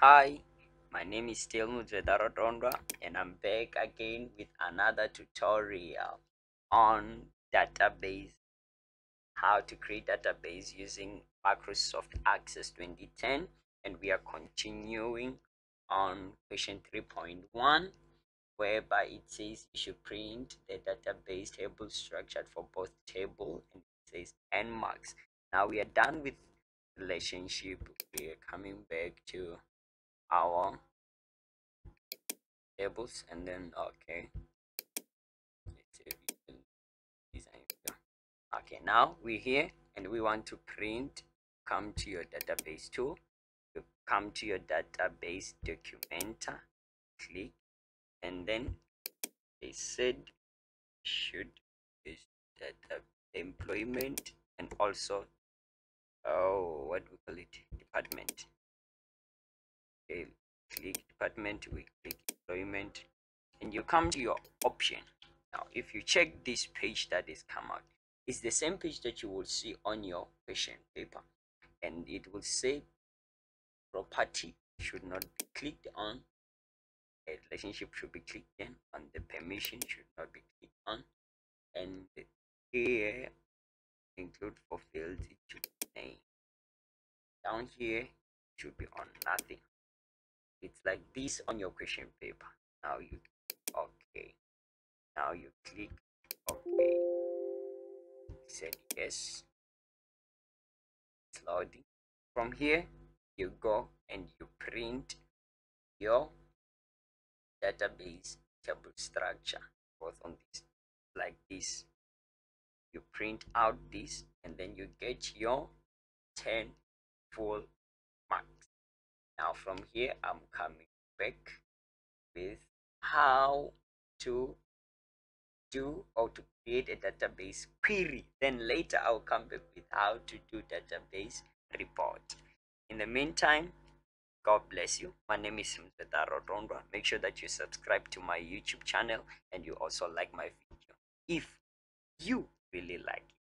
Hi, my name is still Mudzweda Rotondwa and I'm back again with another tutorial on database how to create database using Microsoft Access 2010 and we are continuing on question 3.1 whereby it says you should print the database table structured for both table and it says n marks now we are done with relationship. We're coming back to our tables and then okay. Okay now we're here and we want to print come to your database tool. You come to your database documenter click and then they said should is that employment and also oh what we call it? Department click department we click employment and you come to your option. Now if you check this page that is come out it's the same page that you will see on your question paper. And it will say property should not be clicked on a relationship should be clicked in on the permission should not be clicked on. And here include fields it should be name. Down here should be on nothing it's like this on your question paper. Now you okay. Now you click okay. Said yes. It's loading. From here you go and you print your database table structure both on this like this. You print out this and then you get your 10 full marks now from here i'm coming back with how to do or to create a database query. Then later i'll come back with how to do database report. In the meantime god bless you. My name is Mudzweda Rotondwa. make sure that you subscribe to my youtube channel and you also like my video. If you really like it